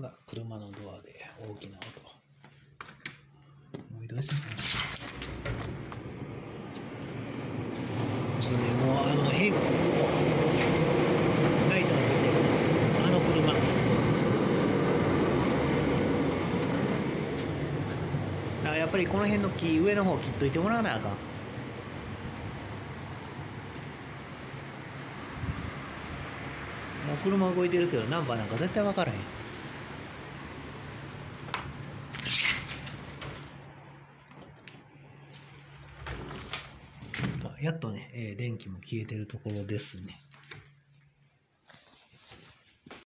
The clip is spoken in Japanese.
ただ車のドアで大きな音。もう移動してきますちょっとねもうあの変ライトがついてるあの車。だからやっぱりこの辺の木上の方切っといてもらわなあかん。もう車動いてるけどナンバーなんか絶対分からへん。やっとね、え電気も消えてるところですね。